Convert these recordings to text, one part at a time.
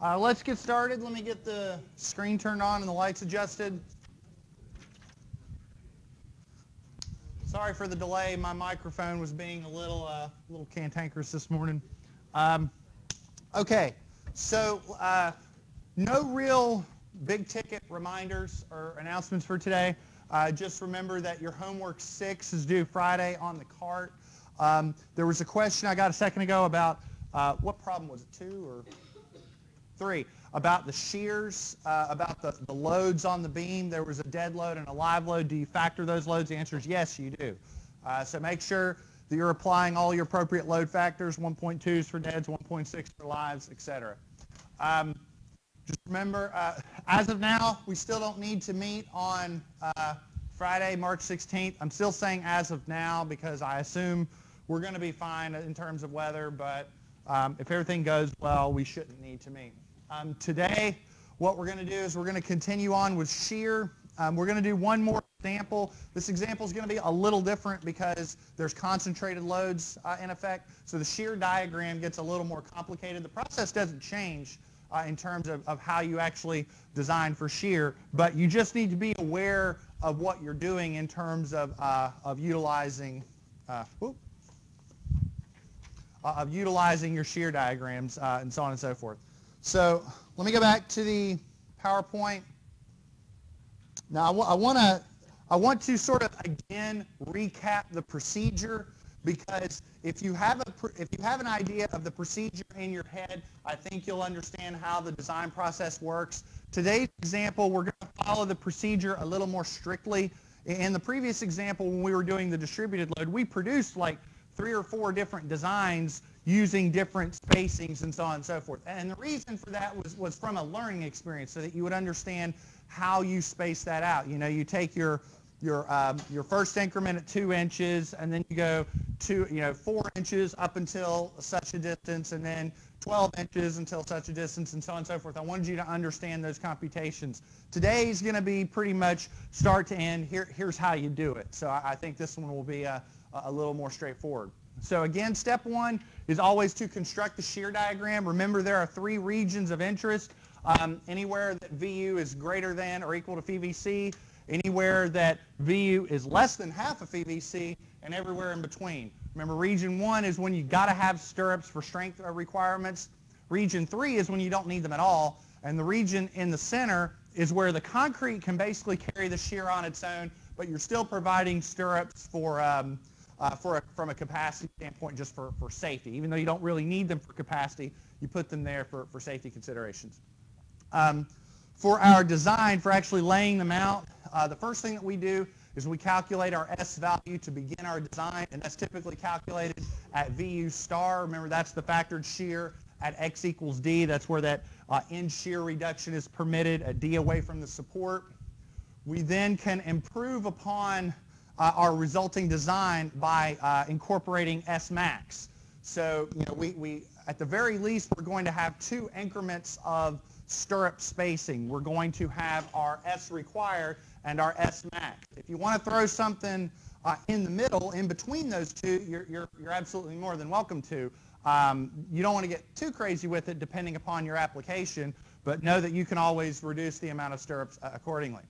Uh, let's get started. Let me get the screen turned on and the lights adjusted. Sorry for the delay. My microphone was being a little, uh, little cantankerous this morning. Um, okay, so uh, no real big ticket reminders or announcements for today. Uh, just remember that your homework six is due Friday on the cart. Um, there was a question I got a second ago about uh, what problem was it, two or three? About the shears, uh, about the, the loads on the beam. There was a dead load and a live load. Do you factor those loads? The answer is yes, you do. Uh, so make sure that you're applying all your appropriate load factors, 1.2s for deads, 1.6 for lives, etc. Um, just remember, uh, as of now, we still don't need to meet on uh, Friday, March 16th. I'm still saying as of now because I assume we're going to be fine in terms of weather, but um, if everything goes well, we shouldn't need to meet. Um, today, what we're going to do is we're going to continue on with shear. Um, we're going to do one more example. This example is going to be a little different because there's concentrated loads uh, in effect. So the shear diagram gets a little more complicated. The process doesn't change uh, in terms of, of how you actually design for shear, but you just need to be aware of what you're doing in terms of, uh, of utilizing, uh, uh, of utilizing your shear diagrams uh, and so on and so forth. So let me go back to the PowerPoint. Now I, want to I want to sort of again recap the procedure because if you have a if you have an idea of the procedure in your head, I think you'll understand how the design process works. Today's example, we're going to follow the procedure a little more strictly. In the previous example, when we were doing the distributed load, we produced like three or four different designs using different spacings and so on and so forth. And the reason for that was, was from a learning experience so that you would understand how you space that out. You know, you take your your um, your first increment at two inches, and then you go two, you know, four inches up until such a distance, and then 12 inches until such a distance, and so on and so forth. I wanted you to understand those computations. Today's going to be pretty much start to end. Here, here's how you do it. So I, I think this one will be a, a little more straightforward. So again, step one is always to construct the shear diagram. Remember, there are three regions of interest. Um, anywhere that VU is greater than or equal to phi VC, anywhere that VU is less than half of phi VC, and everywhere in between. Remember, region one is when you got to have stirrups for strength requirements. Region three is when you don't need them at all. And the region in the center is where the concrete can basically carry the shear on its own, but you're still providing stirrups for, um, uh, for a, from a capacity standpoint just for, for safety. Even though you don't really need them for capacity, you put them there for, for safety considerations. Um, for our design, for actually laying them out, uh, the first thing that we do is we calculate our S value to begin our design, and that's typically calculated at VU star. Remember, that's the factored shear at X equals D. That's where that uh, end shear reduction is permitted, a D away from the support. We then can improve upon uh, our resulting design by uh, incorporating S max. So, you know, we, we, at the very least, we're going to have two increments of stirrup spacing. We're going to have our S required and our S max. If you want to throw something uh, in the middle, in between those two, you're, you're, you're absolutely more than welcome to. Um, you don't want to get too crazy with it depending upon your application, but know that you can always reduce the amount of stirrups uh, accordingly.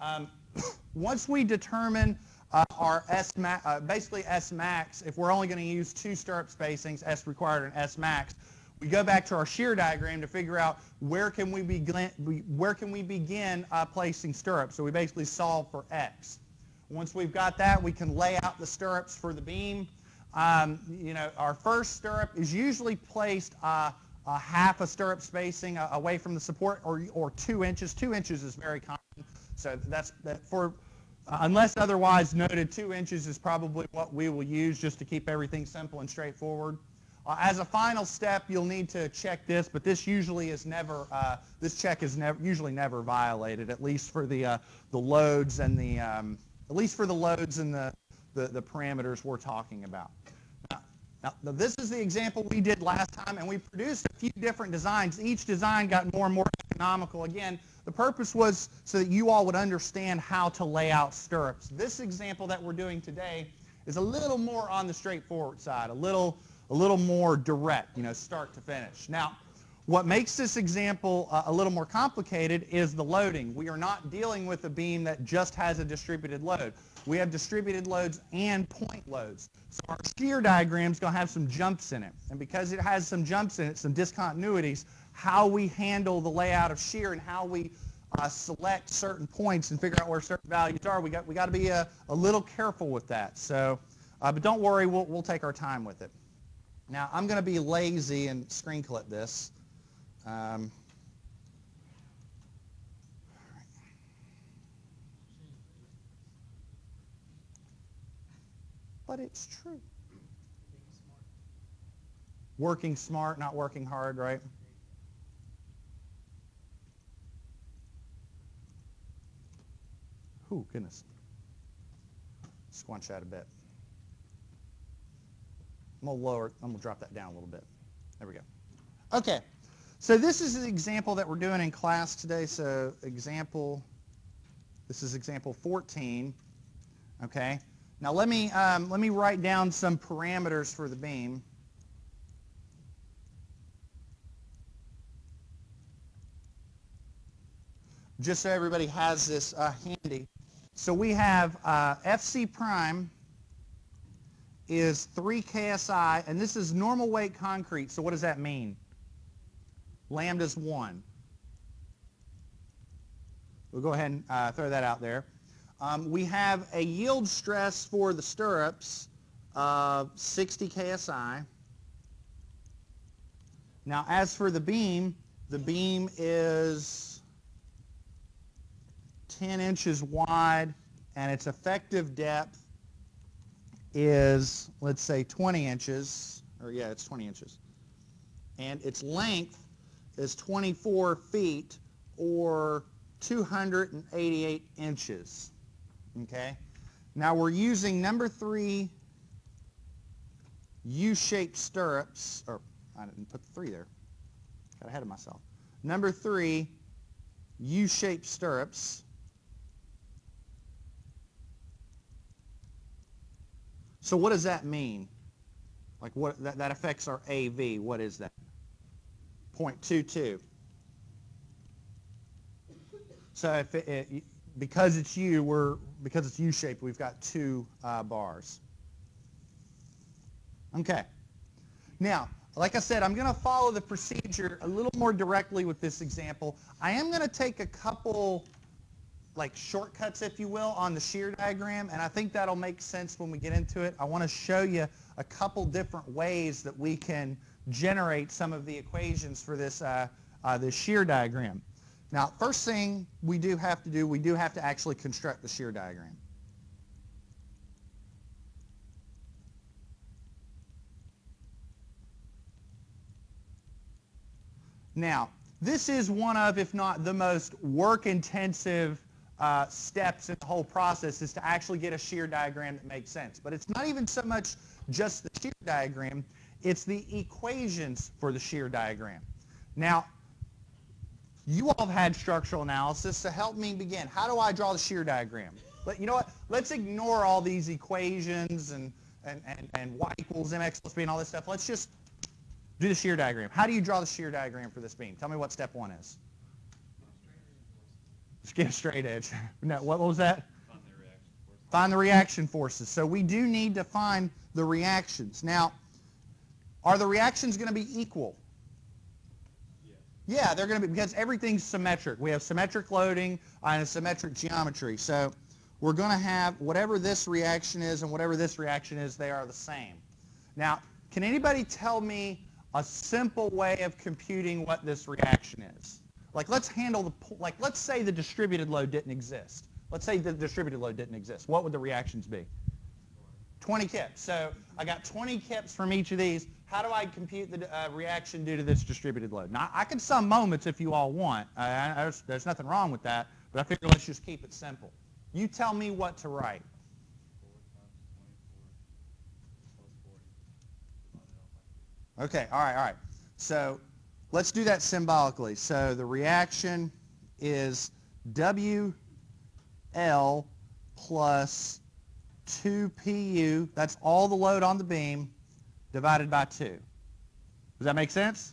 Um, once we determine uh, our S uh, basically S max, if we're only going to use two stirrup spacings, S required and S max, we go back to our shear diagram to figure out where can we begin, where can we begin uh, placing stirrups. So we basically solve for X. Once we've got that, we can lay out the stirrups for the beam. Um, you know, our first stirrup is usually placed uh, a half a stirrup spacing uh, away from the support or, or two inches. Two inches is very common. So that's that for, unless otherwise noted, two inches is probably what we will use just to keep everything simple and straightforward. Uh, as a final step, you'll need to check this, but this usually is never, uh, this check is never, usually never violated, at least for the, uh, the loads and the, um, at least for the loads and the, the, the parameters we're talking about. Now, now, this is the example we did last time, and we produced a few different designs. Each design got more and more economical. Again, the purpose was so that you all would understand how to lay out stirrups. This example that we're doing today is a little more on the straightforward side, a little a little more direct, you know, start to finish. Now, What makes this example uh, a little more complicated is the loading. We are not dealing with a beam that just has a distributed load. We have distributed loads and point loads. So our shear diagram is going to have some jumps in it. And because it has some jumps in it, some discontinuities, how we handle the layout of shear and how we uh, select certain points and figure out where certain values are, we got, we got to be a, a little careful with that. So, uh, but don't worry, we'll, we'll take our time with it. Now, I'm going to be lazy and screen clip this. Um, but it's true. Working smart, not working hard, right? Oh, goodness. Squunch that a bit. I'm going to lower, I'm going to drop that down a little bit. There we go. Okay. So this is the example that we're doing in class today. So example, this is example 14. Okay. Now let me, um, let me write down some parameters for the beam. Just so everybody has this uh, handy. So we have uh, FC prime is 3 KSI, and this is normal weight concrete. So what does that mean? Lambda's 1. We'll go ahead and uh, throw that out there. Um, we have a yield stress for the stirrups of 60 KSI. Now, as for the beam, the beam is 10 inches wide, and its effective depth is, let's say, 20 inches, or yeah, it's 20 inches. And its length is 24 feet or 288 inches. Okay? Now we're using number three U-shaped stirrups, or I didn't put the three there. Got ahead of myself. Number three U-shaped stirrups. So what does that mean? Like what that, that affects our AV. What is that? 0.22. So if it, it, because it's U, we're because it's U-shaped, we've got two uh, bars. Okay. Now, like I said, I'm going to follow the procedure a little more directly with this example. I am going to take a couple like shortcuts, if you will, on the shear diagram, and I think that'll make sense when we get into it. I want to show you a couple different ways that we can generate some of the equations for this, uh, uh, this shear diagram. Now, first thing we do have to do, we do have to actually construct the shear diagram. Now, this is one of, if not the most work-intensive uh, steps in the whole process is to actually get a shear diagram that makes sense. But it's not even so much just the shear diagram, it's the equations for the shear diagram. Now, you all have had structural analysis, so help me begin. How do I draw the shear diagram? But you know what? Let's ignore all these equations and, and, and, and y equals mx plus b and all this stuff. Let's just do the shear diagram. How do you draw the shear diagram for this beam? Tell me what step one is. A straight edge. No, what was that? Find the. Find the reaction forces. So we do need to find the reactions. Now, are the reactions going to be equal? Yes. Yeah, they're going to be, because everything's symmetric. We have symmetric loading and a symmetric geometry. So we're going to have whatever this reaction is and whatever this reaction is, they are the same. Now, can anybody tell me a simple way of computing what this reaction is? Like let's handle the, like let's say the distributed load didn't exist. Let's say the distributed load didn't exist. What would the reactions be? 20 kips. So I got 20 kips from each of these. How do I compute the uh, reaction due to this distributed load? Now, I can sum moments if you all want. I, I, there's, there's nothing wrong with that, but I figure let's just keep it simple. You tell me what to write. 4 times 24 plus 40. Okay, all right, all right. So let's do that symbolically. So the reaction is WL plus 2PU. That's all the load on the beam divided by 2. Does that make sense?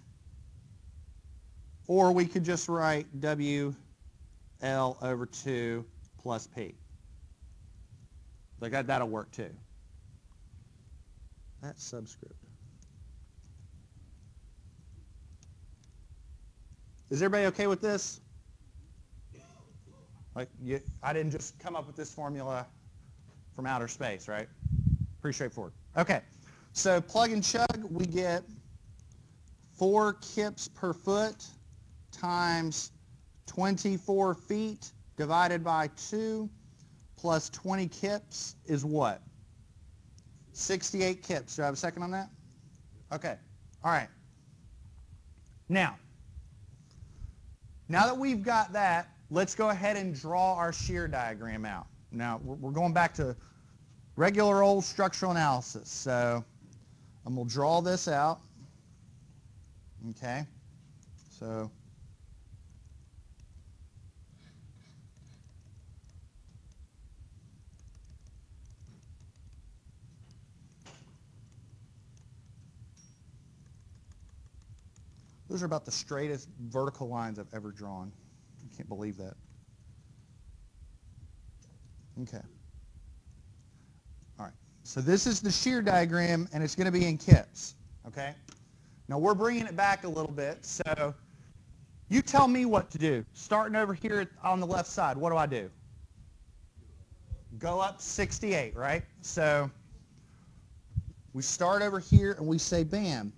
Or we could just write WL over 2 plus P. Like that, that'll work too. That subscript. Is everybody okay with this? Like, you, I didn't just come up with this formula from outer space, right? Pretty straightforward. Okay, so plug and chug, we get 4 kips per foot times 24 feet divided by 2 plus 20 kips is what? 68 kips. Do I have a second on that? Okay. All right. Now, now that we've got that, let's go ahead and draw our shear diagram out. Now, we're going back to regular old structural analysis. So I'm going to draw this out. Okay. So Those are about the straightest vertical lines I've ever drawn. I can't believe that. Okay. All right. So this is the shear diagram, and it's going to be in kips. Okay. Now we're bringing it back a little bit. So you tell me what to do. Starting over here on the left side, what do I do? Go up 68, right? So we start over here and we say, bam,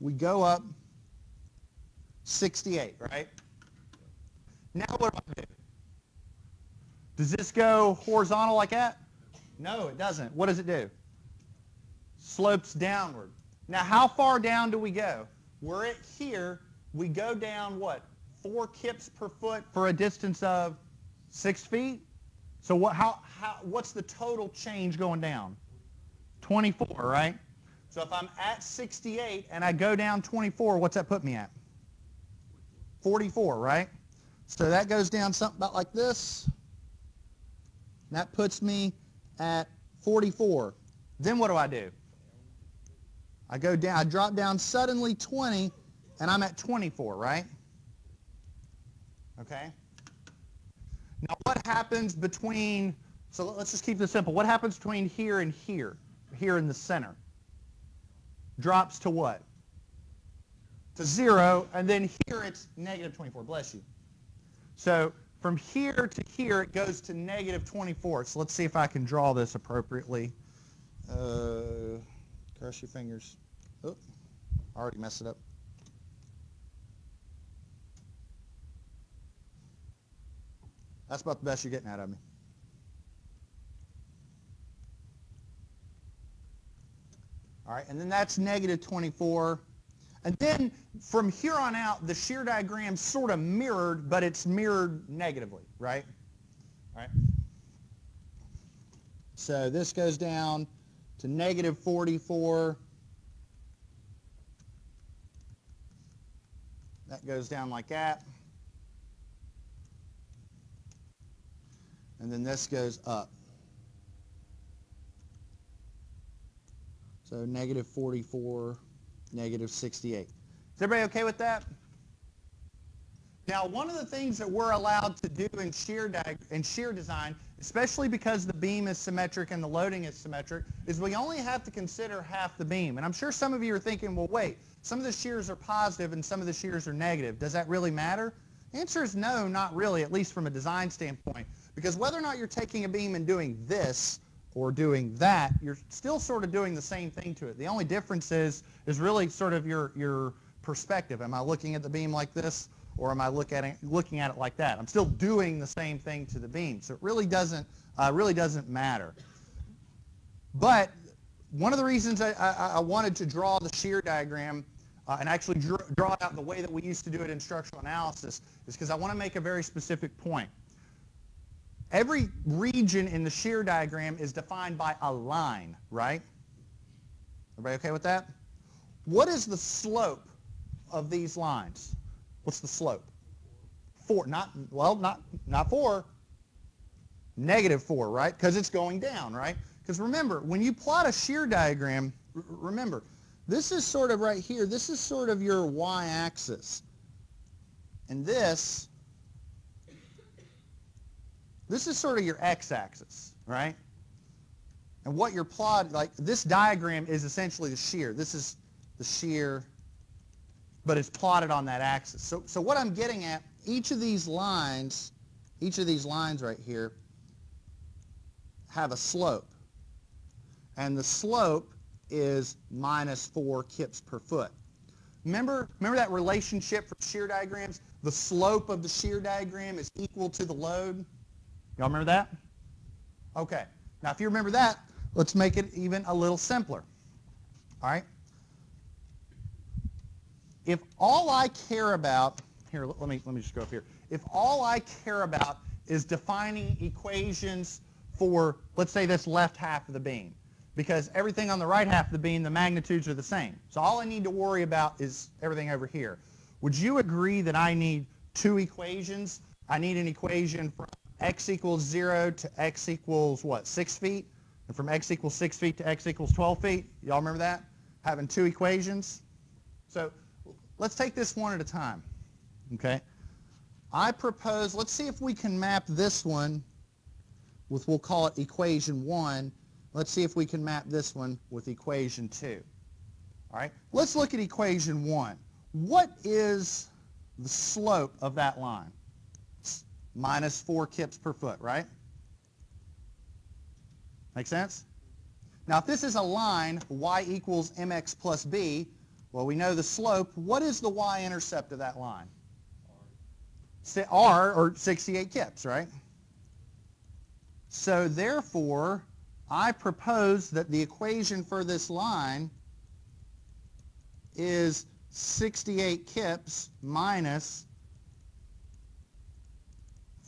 we go up 68, right? Now what do I do? Does this go horizontal like that? No, it doesn't. What does it do? Slopes downward. Now, how far down do we go? We're at here. We go down, what, four kips per foot for a distance of six feet? So what, how, how, what's the total change going down? 24, right? So if I'm at 68 and I go down 24, what's that put me at? 44, right? So that goes down something about like this. That puts me at 44. Then what do I do? I go down, I drop down suddenly 20, and I'm at 24, right? Okay? Now what happens between, so let's just keep this simple. What happens between here and here, here in the center? Drops to what? To zero, and then here it's negative 24. Bless you. So from here to here, it goes to negative 24. So let's see if I can draw this appropriately. Uh, cross your fingers. Oh, I already messed it up. That's about the best you're getting out of me. All right, and then that's negative 24. And then from here on out, the shear diagram sort of mirrored, but it's mirrored negatively, right? All right. So this goes down to negative 44. That goes down like that. And then this goes up. So negative 44, negative 68. Is everybody okay with that? Now, one of the things that we're allowed to do in shear, in shear design, especially because the beam is symmetric and the loading is symmetric, is we only have to consider half the beam. And I'm sure some of you are thinking, well, wait, some of the shears are positive and some of the shears are negative. Does that really matter? The answer is no, not really, at least from a design standpoint. Because whether or not you're taking a beam and doing this or doing that, you're still sort of doing the same thing to it. The only difference is, is really sort of your, your perspective. Am I looking at the beam like this or am I look at it, looking at it like that? I'm still doing the same thing to the beam. So it really doesn't, uh, really doesn't matter. But one of the reasons I, I, I wanted to draw the shear diagram uh, and actually draw it out the way that we used to do it in structural analysis is because I want to make a very specific point. Every region in the shear diagram is defined by a line, right? Everybody okay with that? What is the slope of these lines? What's the slope? Four, not, well, not, not four, negative four, right? Because it's going down, right? Because remember, when you plot a shear diagram, remember, this is sort of right here. This is sort of your y-axis. And this, this is sort of your x-axis, right? And what you're plot, like this diagram is essentially the shear. This is the shear, but it's plotted on that axis. So, so what I'm getting at, each of these lines, each of these lines right here have a slope. And the slope is minus 4 kips per foot. Remember, remember that relationship for shear diagrams? The slope of the shear diagram is equal to the load. Y'all remember that? Okay. Now, if you remember that, let's make it even a little simpler. All right? If all I care about, here, let me, let me just go up here. If all I care about is defining equations for, let's say, this left half of the beam, because everything on the right half of the beam, the magnitudes are the same. So all I need to worry about is everything over here. Would you agree that I need two equations? I need an equation from x equals 0 to x equals, what, 6 feet? And from x equals 6 feet to x equals 12 feet? Y'all remember that? Having two equations? So let's take this one at a time, okay? I propose, let's see if we can map this one with, we'll call it equation 1. Let's see if we can map this one with equation 2. All right, let's look at equation 1. What is the slope of that line? Minus 4 kips per foot, right? Make sense? Now, if this is a line, y equals mx plus b, well, we know the slope. What is the y-intercept of that line? R, or 68 kips, right? So therefore, I propose that the equation for this line is 68 kips minus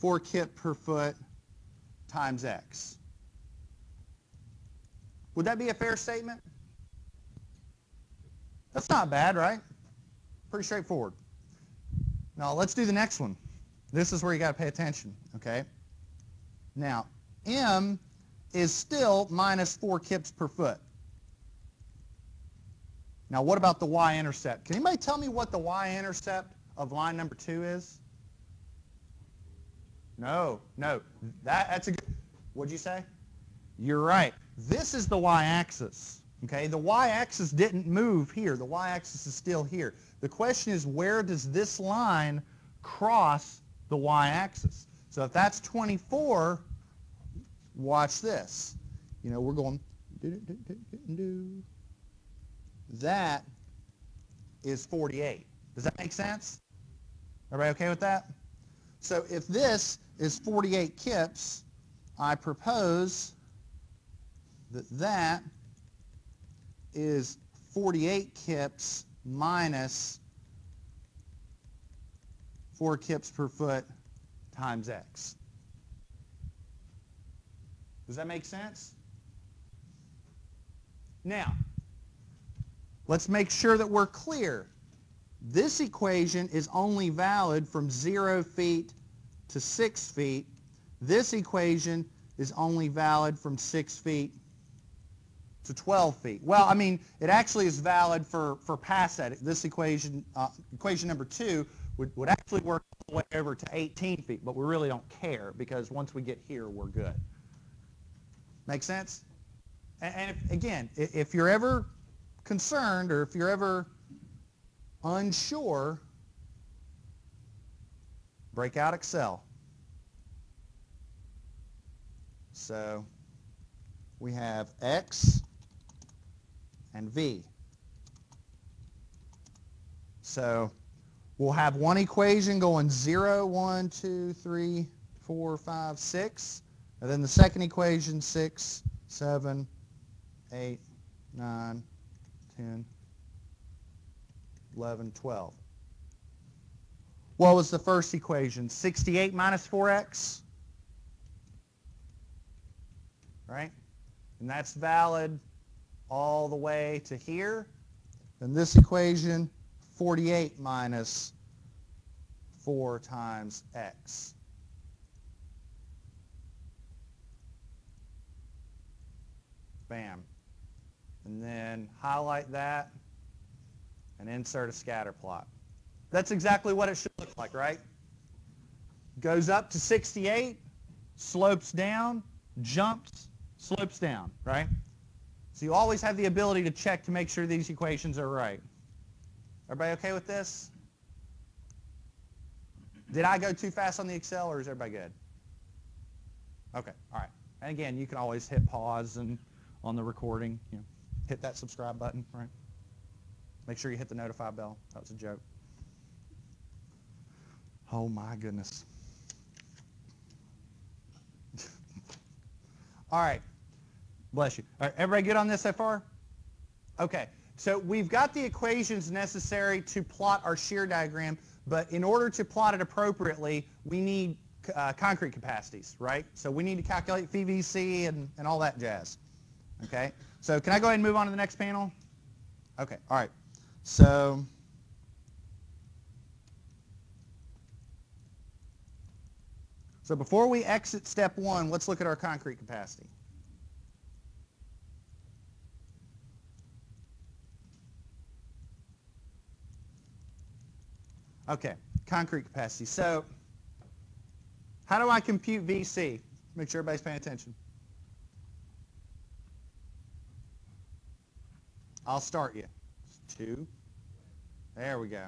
4 kip per foot times x. Would that be a fair statement? That's not bad, right? Pretty straightforward. Now let's do the next one. This is where you got to pay attention, okay? Now, m is still minus 4 kips per foot. Now, what about the y-intercept? Can anybody tell me what the y-intercept of line number 2 is? No, no. That, that's a good... What'd you say? You're right. This is the y-axis. Okay, the y-axis didn't move here. The y-axis is still here. The question is, where does this line cross the y-axis? So if that's 24, watch this. You know, we're going, that is 48. Does that make sense? Everybody okay with that? So if this is 48 kips, I propose that that is 48 kips minus 4 kips per foot times x. Does that make sense? Now, let's make sure that we're clear. This equation is only valid from 0 feet to 6 feet. This equation is only valid from 6 feet to 12 feet. Well, I mean, it actually is valid for, for past that. This equation, uh, equation number 2, would, would actually work all the way over to 18 feet, but we really don't care because once we get here, we're good. Make sense? And, and if, again, if, if you're ever concerned or if you're ever unsure, break out Excel. So we have x and v. So we'll have one equation going 0, 1, 2, 3, 4, 5, 6. And then the second equation, 6, 7, 8, 9, 10, 11, 12. What was the first equation? 68 minus 4x? Right? And that's valid all the way to here. Then this equation, 48 minus 4 times x. Bam. And then highlight that, and insert a scatter plot. That's exactly what it should look like, right? Goes up to 68, slopes down, jumps, slopes down, right? So you always have the ability to check to make sure these equations are right. Everybody okay with this? Did I go too fast on the Excel or is everybody good? Okay, all right. And again, you can always hit pause and on the recording, you know, hit that subscribe button, right? Make sure you hit the notify bell. That was a joke. Oh my goodness. All right. Bless you. All right, everybody good on this so far? Okay. So we've got the equations necessary to plot our shear diagram, but in order to plot it appropriately, we need uh, concrete capacities, right? So we need to calculate phi VC and, and all that jazz. Okay. So can I go ahead and move on to the next panel? Okay. All right. So So before we exit step one, let's look at our concrete capacity. Okay, concrete capacity. So how do I compute VC? Make sure everybody's paying attention. I'll start you. Two. There we go.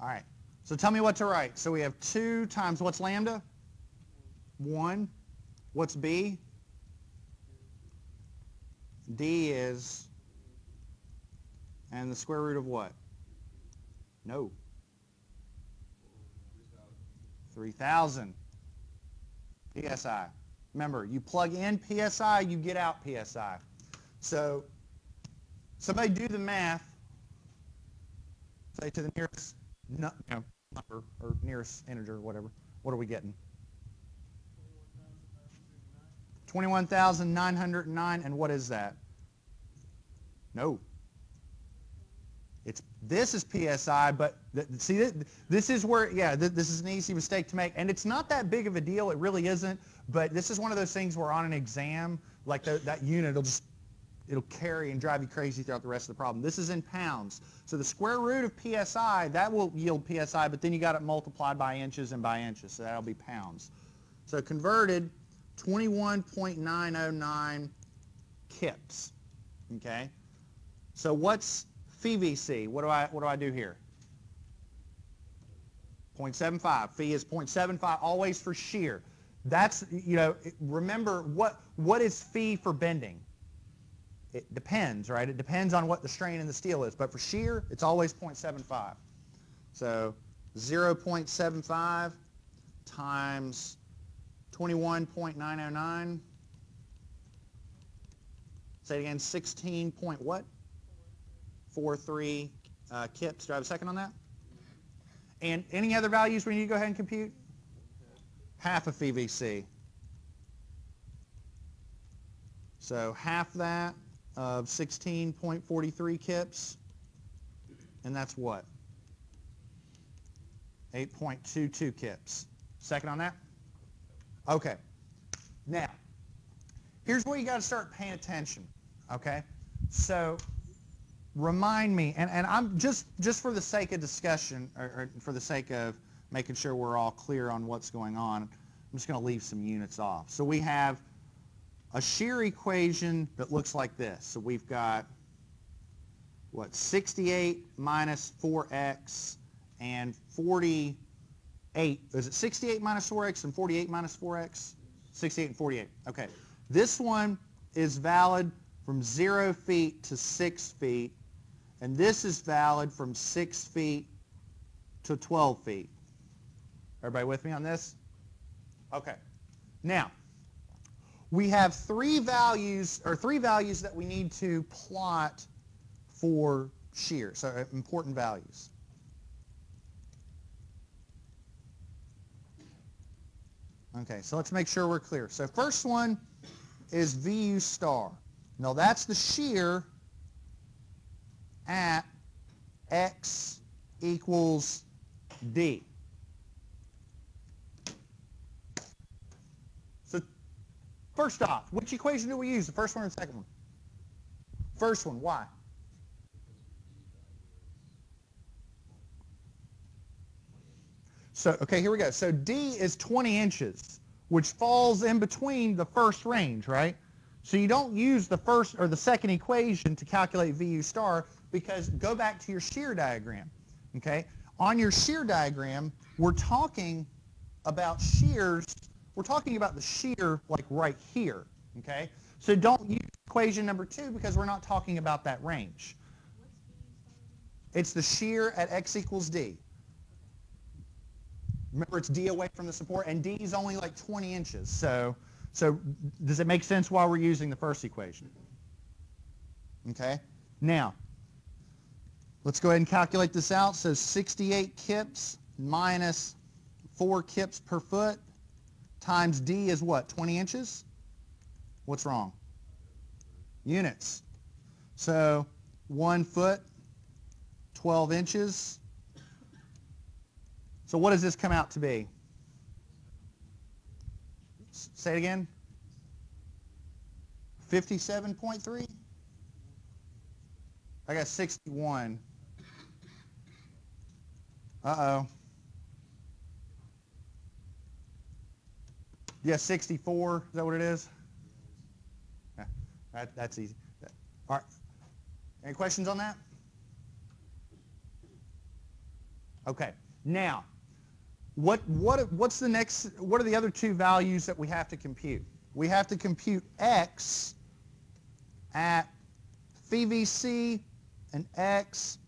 All right. So tell me what to write. So we have 2 times what's lambda? 1. What's B? D is, and the square root of what? No. 3,000 PSI. Remember, you plug in PSI, you get out PSI. So somebody do the math. Say to the nearest number or nearest integer or whatever. What are we getting? 21,909. And what is that? No. It's this is PSI, but see this is where yeah this is an easy mistake to make, and it's not that big of a deal. It really isn't. But this is one of those things where on an exam, like the, that unit, it'll just it'll carry and drive you crazy throughout the rest of the problem. This is in pounds. So the square root of PSI, that will yield PSI, but then you got it multiplied by inches and by inches, so that'll be pounds. So converted, 21.909 kips. Okay? So what's phi VC? What do I what do I do here? 0.75. Phi is 0.75 always for shear. That's you know, remember what what is phi for bending? It depends, right? It depends on what the strain in the steel is. But for shear, it's always 0.75. So 0.75 times 21.909. Say it again, 16 point what? 43 uh, kips. Do I have a second on that? And any other values we need to go ahead and compute? Half of phi VC. So half that of 16.43 kips, and that's what? 8.22 kips. Second on that? Okay. Now, here's where you got to start paying attention, okay? So remind me, and, and I'm just, just for the sake of discussion, or, or for the sake of making sure we're all clear on what's going on, I'm just going to leave some units off. So we have a shear equation that looks like this. So we've got, what, 68 minus 4x and 48. Is it 68 minus 4x and 48 minus 4x? 68 and 48. Okay. This one is valid from 0 feet to 6 feet, and this is valid from 6 feet to 12 feet. Everybody with me on this? Okay. Now, we have three values, or three values that we need to plot for shear, so uh, important values. Okay, so let's make sure we're clear. So first one is VU star. Now that's the shear at x equals d. So First off, which equation do we use? The first one or the second one? First one. Why? So, okay, here we go. So D is 20 inches, which falls in between the first range, right? So you don't use the first or the second equation to calculate VU star because go back to your shear diagram, okay? On your shear diagram, we're talking about shears. We're talking about the shear like right here, okay? So don't use equation number two because we're not talking about that range. It's the shear at x equals d. Remember, it's d away from the support, and d is only like 20 inches. So, so does it make sense why we're using the first equation? Okay. Now, let's go ahead and calculate this out. So 68 kips minus 4 kips per foot times d is what? 20 inches? What's wrong? Units. So 1 foot, 12 inches. So what does this come out to be? Say it again. 57.3? I got 61. Uh-oh. Yeah, 64. Is that what it is? Yeah, that, that's easy. All right. Any questions on that? Okay. Now, what, what, what's the next, what are the other two values that we have to compute? We have to compute x at phi VC and x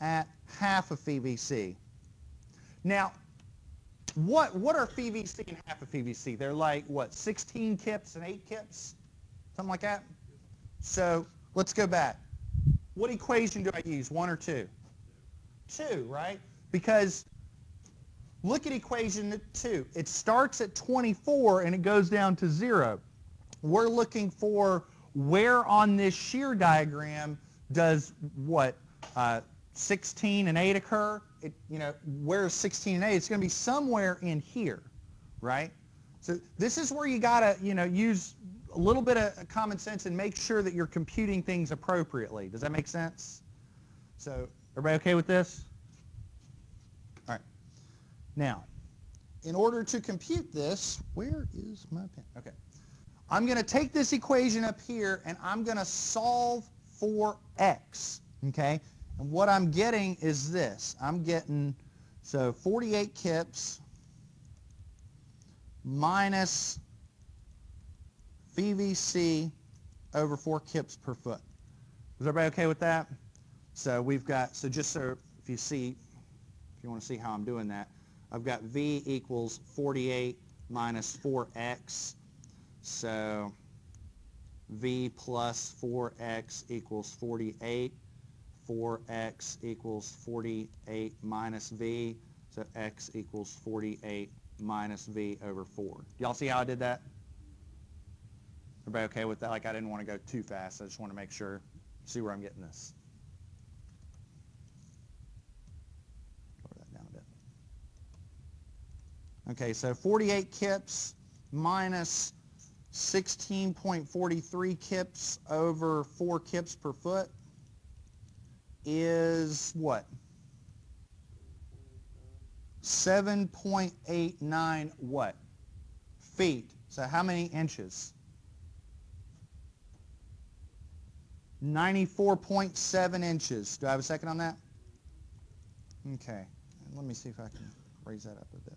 at half of phi VC. Now, what, what are phi VC and half of phi VC? They're like, what, 16 kips and 8 kips? Something like that? So let's go back. What equation do I use, one or two? Two, right? Because look at equation two. It starts at 24 and it goes down to zero. We're looking for where on this shear diagram does what, uh, 16 and 8 occur? It, you know, where is 16 and 8? It's going to be somewhere in here, right? So this is where you got to, you know, use a little bit of uh, common sense and make sure that you're computing things appropriately. Does that make sense? So everybody okay with this? All right. Now, in order to compute this, where is my pen? Okay. I'm going to take this equation up here and I'm going to solve for x, okay? And what I'm getting is this. I'm getting, so 48 kips minus phi VC over 4 kips per foot. Is everybody okay with that? So we've got, so just so if you see, if you want to see how I'm doing that, I've got V equals 48 minus 4x. So V plus 4x equals 48. 4x equals 48 minus V. So x equals 48 minus V over 4. Y'all see how I did that? Everybody okay with that? Like I didn't want to go too fast. I just want to make sure, see where I'm getting this. Lower that down a bit. Okay, so 48 kips minus 16.43 kips over 4 kips per foot is what? 7.89 what? Feet. So how many inches? 94.7 inches. Do I have a second on that? Okay. Let me see if I can raise that up a bit.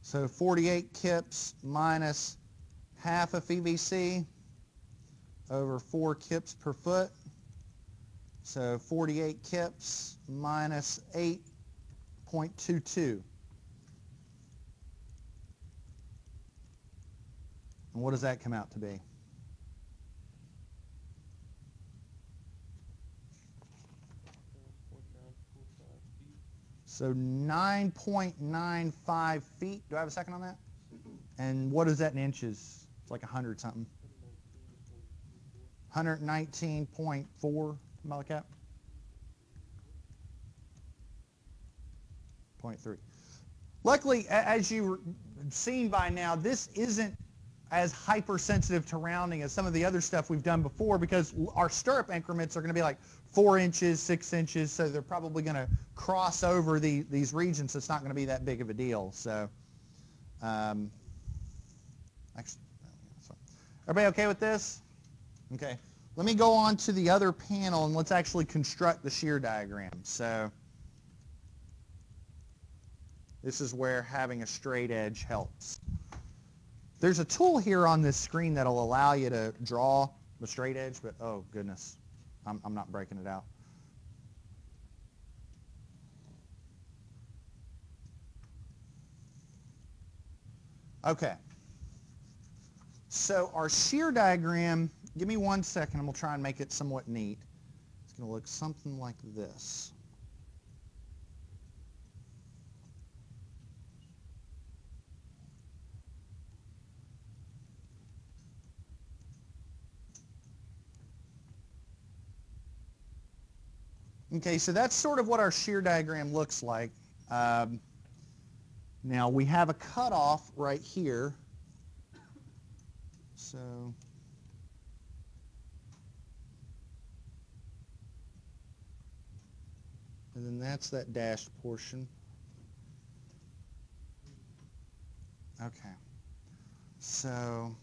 So 48 kips minus half of phi VC over 4 kips per foot. So 48 kips minus 8.22. And what does that come out to be? So 9.95 feet. Do I have a second on that? And what is that in inches? It's like 100 something. 119.4, about cap. Point three. luckily, as you've seen by now, this isn't as hypersensitive to rounding as some of the other stuff we've done before because our stirrup increments are going to be like four inches, six inches, so they're probably going to cross over the, these regions. So it's not going to be that big of a deal. So, um, actually, sorry. everybody okay with this? Okay. Let me go on to the other panel and let's actually construct the shear diagram. So this is where having a straight edge helps. There's a tool here on this screen that'll allow you to draw the straight edge, but oh goodness, I'm, I'm not breaking it out. Okay. So our shear diagram, give me one second and we'll try and make it somewhat neat. It's going to look something like this. Okay, so that's sort of what our shear diagram looks like. Um, now we have a cutoff right here. So and then that's that dashed portion. Okay. So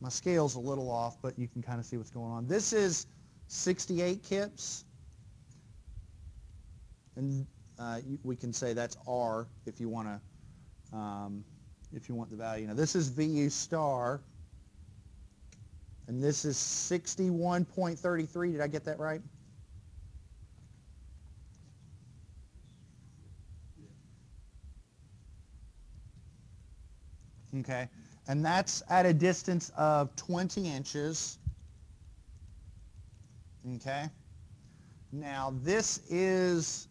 my scale's a little off, but you can kind of see what's going on. This is 68 kips. And uh, we can say that's R if you want to, um, if you want the value. Now this is VU star, and this is 61.33. Did I get that right? Okay, and that's at a distance of 20 inches. Okay, now this is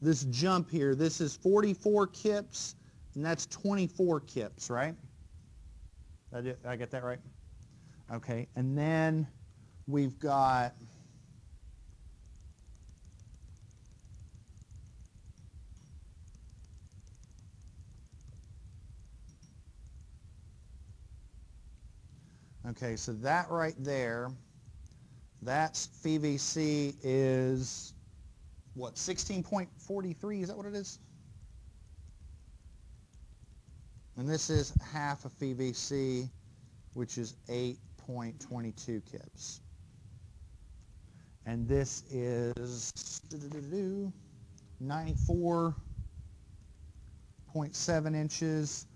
this jump here, this is 44 kips, and that's 24 kips, right? I, did I get that right? Okay, and then we've got Okay, so that right there, that's phi VC is what, 16.43? Is that what it is? And this is half of phi VC, which is 8.22 kips. And this is 94.7 inches.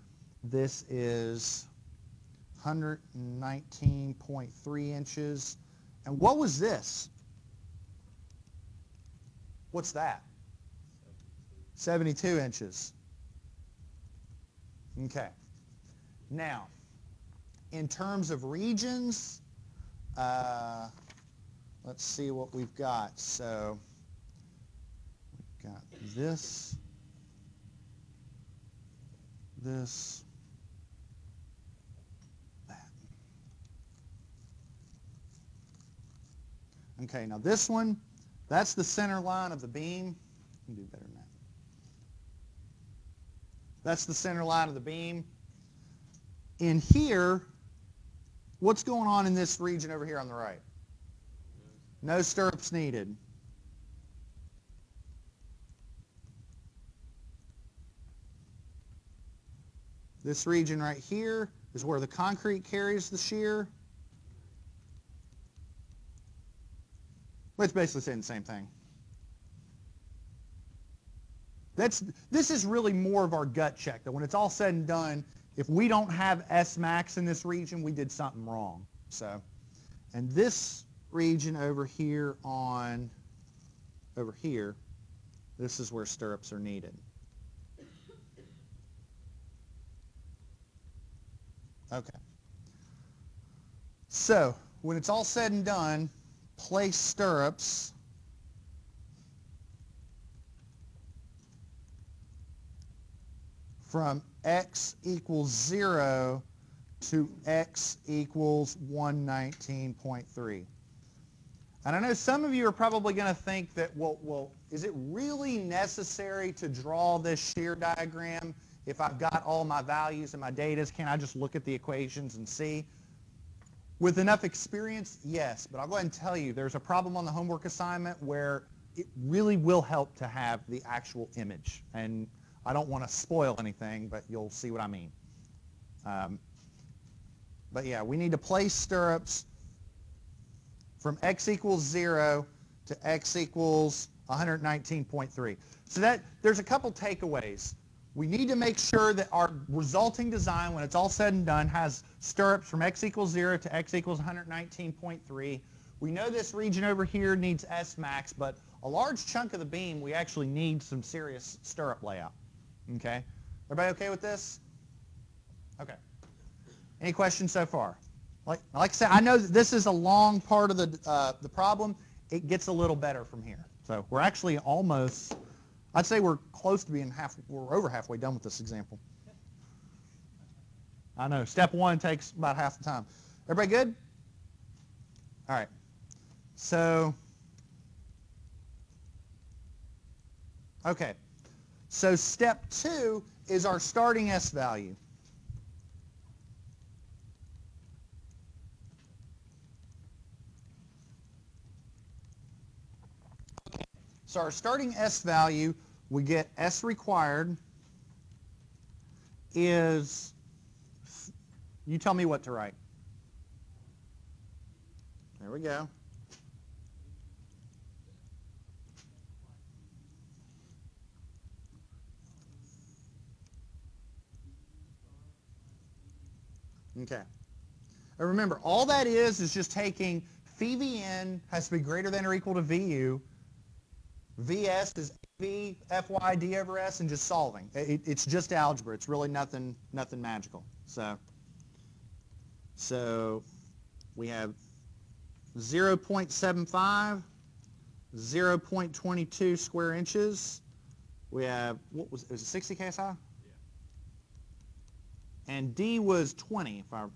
This is 119.3 inches. And what was this? What's that? 72 inches. Okay. Now, in terms of regions, uh, let's see what we've got. So, we've got this, this, that. Okay, now this one, that's the center line of the beam. Do better. That's the center line of the beam. In here, what's going on in this region over here on the right? No stirrups needed. This region right here is where the concrete carries the shear. It's basically saying the same thing. That's, this is really more of our gut check, that when it's all said and done, if we don't have S max in this region, we did something wrong. So, and this region over here on, over here, this is where stirrups are needed. Okay. So, when it's all said and done, place stirrups from x equals 0 to x equals 119.3. And I know some of you are probably going to think that, well, well, is it really necessary to draw this shear diagram if I've got all my values and my data? Can I just look at the equations and see? With enough experience, yes. But I'll go ahead and tell you, there's a problem on the homework assignment where it really will help to have the actual image. And I don't want to spoil anything, but you'll see what I mean. Um, but yeah, we need to place stirrups from x equals 0 to x equals 119.3. So that there's a couple takeaways. We need to make sure that our resulting design, when it's all said and done, has stirrups from x equals 0 to x equals 119.3. We know this region over here needs S max, but a large chunk of the beam, we actually need some serious stirrup layout. Okay? Everybody okay with this? Okay. Any questions so far? Like, like I said, I know that this is a long part of the, uh, the problem. It gets a little better from here. So we're actually almost, I'd say we're close to being half, we're over halfway done with this example. I know, step one takes about half the time. Everybody good? All right. So, okay. So step two is our starting S value. So our starting S value, we get S required is, you tell me what to write. There we go. Okay. And remember, all that is is just taking phi VN has to be greater than or equal to VU. VS is V, FY, D over S, and just solving. It, it's just algebra. It's really nothing, nothing magical. So, so we have 0.75, 0.22 square inches. We have, what was, was it 60 KSI? And D was 20, if our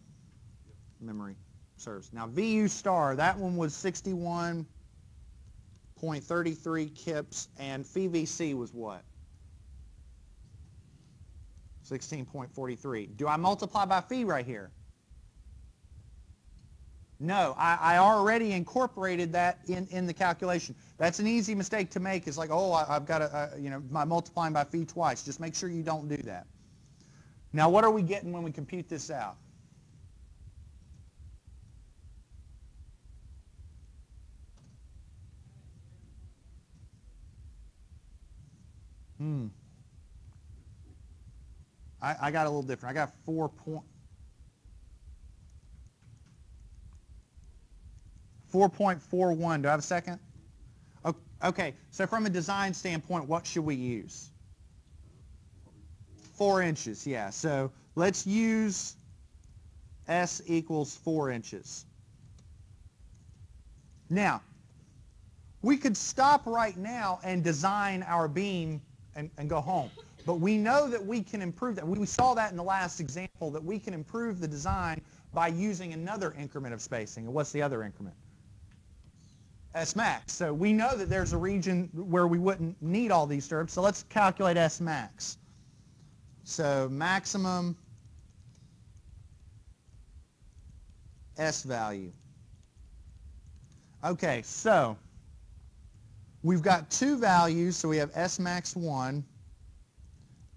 memory serves. Now VU star, that one was 61.33 kips, and phi VC was what? 16.43. Do I multiply by phi right here? No, I, I already incorporated that in, in the calculation. That's an easy mistake to make. It's like, oh, I, have got to, uh, you know, my multiplying by phi twice. Just make sure you don't do that. Now, what are we getting when we compute this out? Hmm. I, I got a little different. I got four point. 4.41. Do I have a second? Okay, so from a design standpoint, what should we use? Four inches, yeah. So let's use S equals four inches. Now, we could stop right now and design our beam and, and go home. But we know that we can improve that. We saw that in the last example, that we can improve the design by using another increment of spacing. And what's the other increment? S max. So we know that there's a region where we wouldn't need all these stirrups. So let's calculate S max. So maximum S value. Okay, so we've got two values. So we have S max 1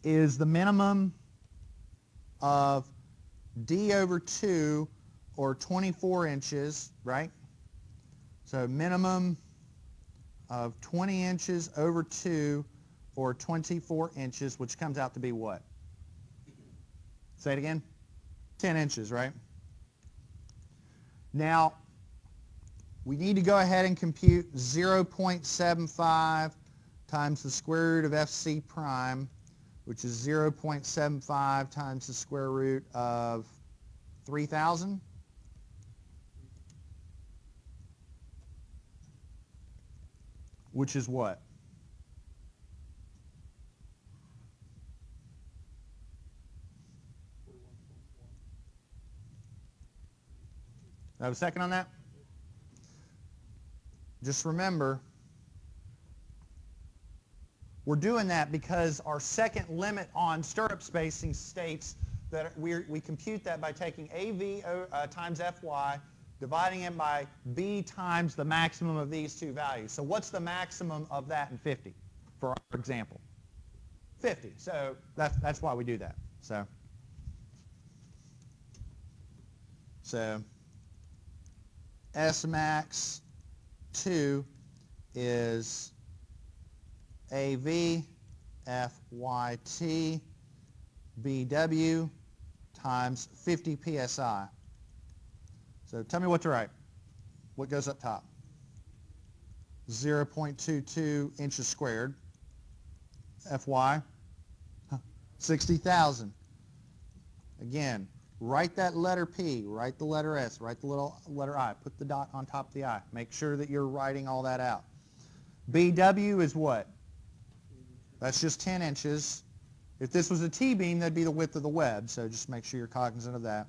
is the minimum of D over 2 or 24 inches, right? So minimum of 20 inches over 2 or 24 inches, which comes out to be what? Say it again. 10 inches, right? Now, we need to go ahead and compute 0.75 times the square root of FC prime, which is 0.75 times the square root of 3,000. Which is what? I have a second on that? just remember, we're doing that because our second limit on stirrup spacing states that we we compute that by taking AV uh, times FY, dividing it by B times the maximum of these two values. So what's the maximum of that in 50 for our example? 50. So that's, that's why we do that. So, so S max 2 is AV FYT BW times 50 PSI. So tell me what to write. What goes up top? 0.22 inches squared. FY, 60,000. Again, write that letter P, write the letter S, write the little letter I, put the dot on top of the I. Make sure that you're writing all that out. BW is what? That's just 10 inches. If this was a T-beam, that'd be the width of the web, so just make sure you're cognizant of that.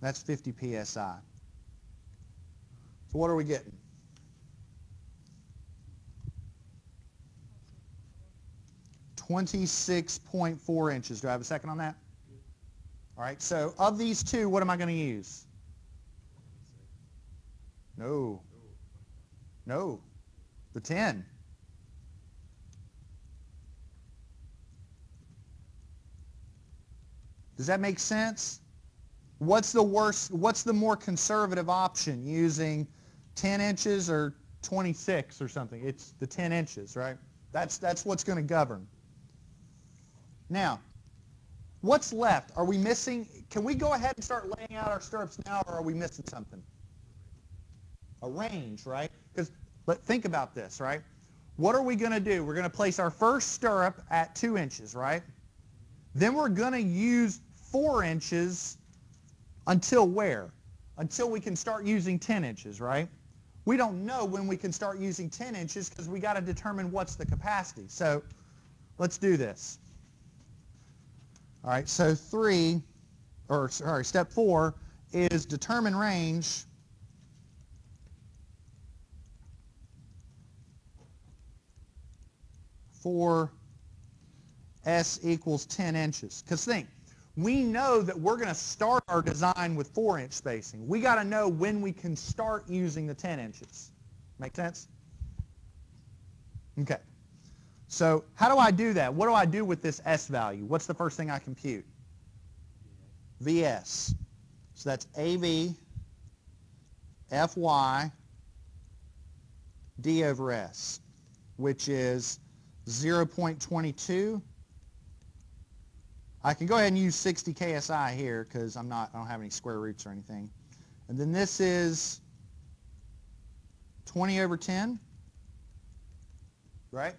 That's 50 PSI. So what are we getting? Twenty-six point four inches. Do I have a second on that? All right. So of these two, what am I going to use? No. No. The ten. Does that make sense? What's the worst, what's the more conservative option using 10 inches or 26 or something? It's the 10 inches, right? That's, that's what's going to govern. Now, what's left? Are we missing, can we go ahead and start laying out our stirrups now or are we missing something? A range, right? Because, but think about this, right? What are we going to do? We're going to place our first stirrup at 2 inches, right? Then we're going to use 4 inches until where? Until we can start using 10 inches, right? We don't know when we can start using 10 inches because we got to determine what's the capacity. So let's do this. All right, so 3, or sorry, step 4 is determine range for S equals 10 inches. Because think, we know that we're going to start our design with 4-inch spacing. We got to know when we can start using the 10 inches. Make sense? Okay. So how do I do that? What do I do with this S value? What's the first thing I compute? VS. So that's AV FY D over S, which is 0.22 I can go ahead and use 60 KSI here because I'm not, I don't have any square roots or anything. And then this is 20 over 10, right?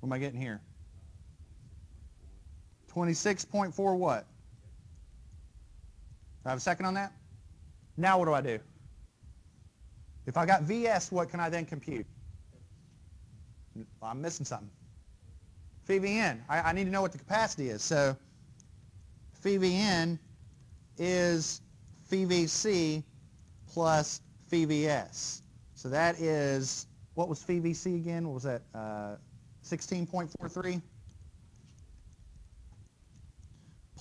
What am I getting here? 26.4 what? Do I have a second on that? Now what do I do? If I got VS, what can I then compute? Well, I'm missing something. phi VN. I, I need to know what the capacity is. So phi VN is phi VC plus phi VS. So that is, what was phi VC again? What was that? Uh, 16.43?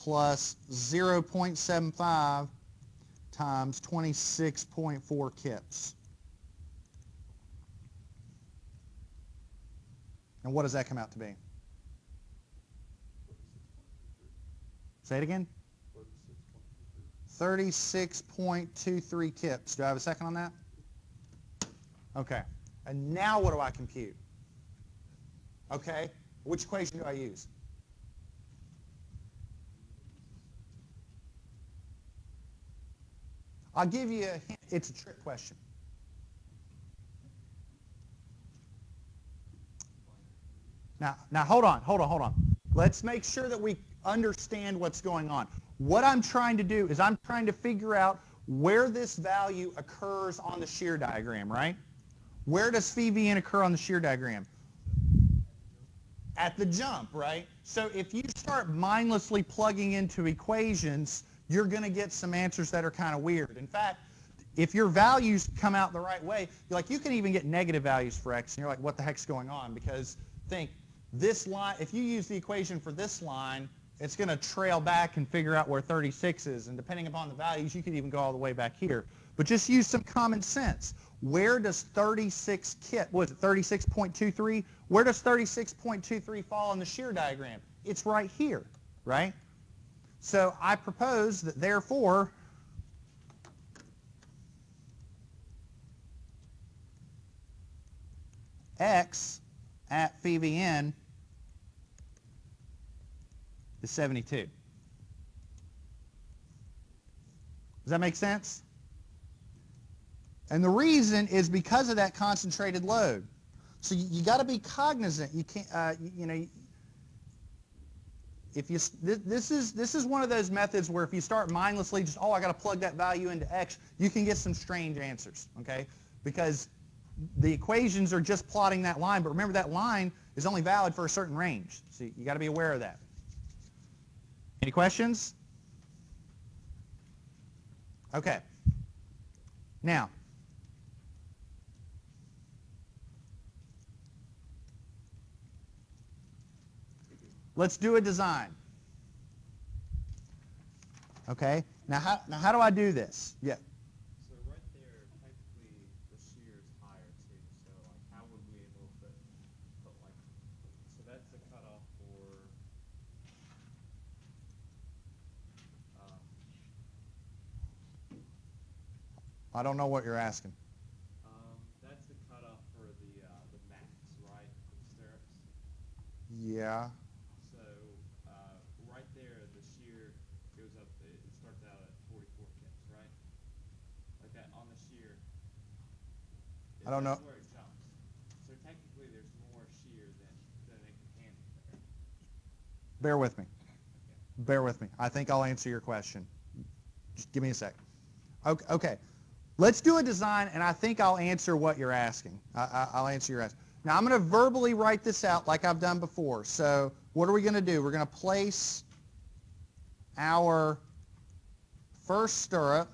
plus 0.75 times 26.4 kips. And what does that come out to be? Say it again. 36.23 kips. Do I have a second on that? Okay. And now what do I compute? Okay. Which equation do I use? I'll give you a hint. It's a trick question. Now, now hold on, hold on, hold on. Let's make sure that we understand what's going on. What I'm trying to do is I'm trying to figure out where this value occurs on the shear diagram, right? Where does phi v n occur on the shear diagram? At the jump, right? So if you start mindlessly plugging into equations, you're going to get some answers that are kind of weird. In fact, if your values come out the right way, like you can even get negative values for x, and you're like, what the heck's going on? Because think this line, if you use the equation for this line, it's going to trail back and figure out where 36 is, and depending upon the values, you could even go all the way back here. But just use some common sense. Where does 36 kit, what is it, 36.23? Where does 36.23 fall in the shear diagram? It's right here, right? So I propose that therefore, x at phi vn is 72. Does that make sense? And the reason is because of that concentrated load. So you, you got to be cognizant. You can't, uh, you, you know, if you s- this, this is this is one of those methods where if you start mindlessly just oh I got to plug that value into x, you can get some strange answers. Okay, because the equations are just plotting that line, but remember that line is only valid for a certain range. So you got to be aware of that. Any questions? Okay. Now, let's do a design. Okay. Now, how, now how do I do this? Yeah. So right there, technically, the shear is higher too. So like, how would we able to put like, so that's the cutoff for. Um, I don't know what you're asking. um, that's the cutoff for the uh, the max, right? For the stirrups. Yeah. So uh, right there, the shear goes up. It it starts out at 44 kips, right? Like that on the shear. I don't know. That's where it jumps. So technically, there's more shear than than it can be there. Bear with me. Okay. Bear with me. I think I'll answer your question. Just give me a sec. Okay. okay. Let's do a design, and I think I'll answer what you're asking. I, I, I'll answer your ask. Now, I'm going to verbally write this out like I've done before. So what are we going to do? We're going to place our first stirrup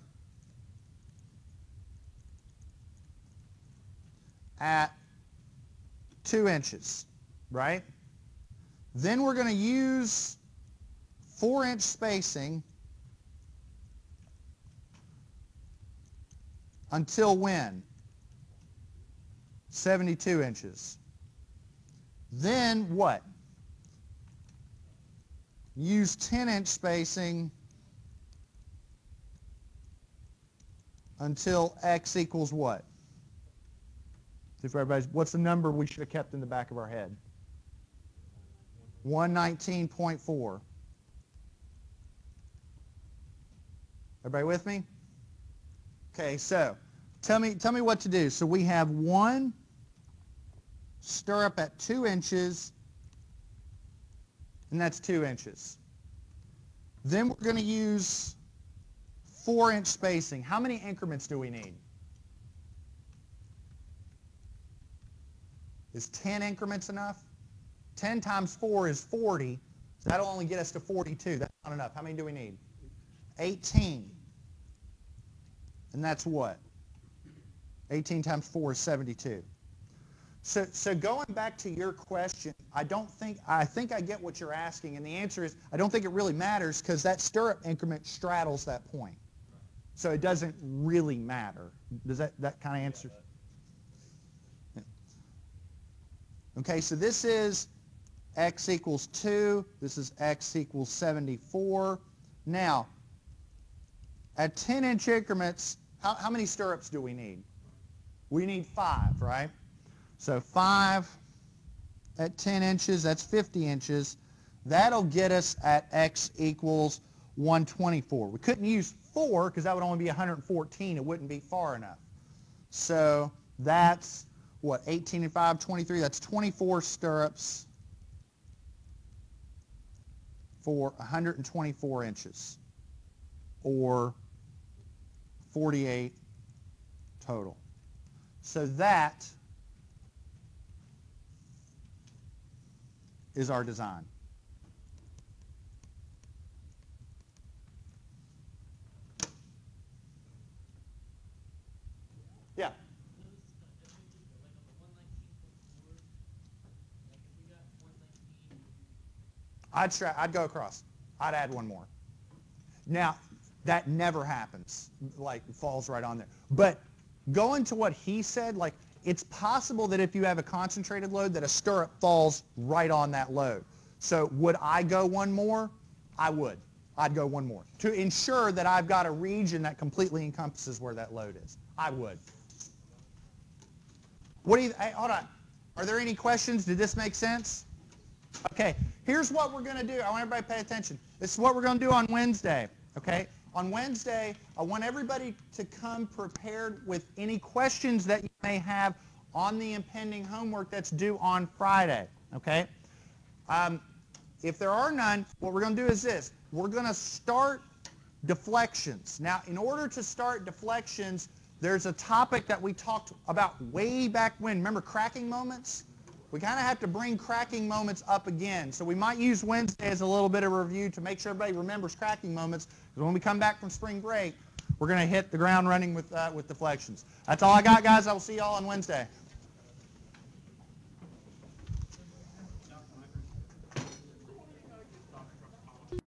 at two inches, right? Then we're going to use four inch spacing until when? 72 inches. Then what? Use 10 inch spacing until x equals what? If everybody's, what's the number we should have kept in the back of our head? 119.4. Everybody with me? Okay, so tell me tell me what to do. So we have one stirrup at two inches, and that's two inches. Then we're going to use four inch spacing. How many increments do we need? Is 10 increments enough? 10 times 4 is 40. So that'll only get us to 42. That's not enough. How many do we need? 18. And that's what? 18 times 4 is 72. So, so going back to your question, I don't think, I think I get what you're asking. And the answer is, I don't think it really matters because that stirrup increment straddles that point. So it doesn't really matter. Does that, that kind of answer? Okay, so this is x equals 2. This is x equals 74. Now, at 10-inch increments, how, how many stirrups do we need? We need 5, right? So 5 at 10 inches, that's 50 inches. That'll get us at x equals 124. We couldn't use 4 because that would only be 114. It wouldn't be far enough. So that's what, 18 and 5, 23, that's 24 stirrups for 124 inches, or 48 total. So that is our design. I'd I'd go across. I'd add one more. Now, that never happens. Like falls right on there. But going to what he said, like it's possible that if you have a concentrated load that a stirrup falls right on that load. So would I go one more? I would. I'd go one more to ensure that I've got a region that completely encompasses where that load is. I would. What do you, hey, hold on. Are there any questions? Did this make sense? Okay, here's what we're going to do. I want everybody to pay attention. This is what we're going to do on Wednesday, okay? On Wednesday, I want everybody to come prepared with any questions that you may have on the impending homework that's due on Friday, okay? Um, if there are none, what we're going to do is this. We're going to start deflections. Now, in order to start deflections, there's a topic that we talked about way back when. Remember cracking moments? We kind of have to bring cracking moments up again. So we might use Wednesday as a little bit of review to make sure everybody remembers cracking moments. Because when we come back from spring break, we're going to hit the ground running with, uh, with deflections. That's all I got, guys. I will see you all on Wednesday.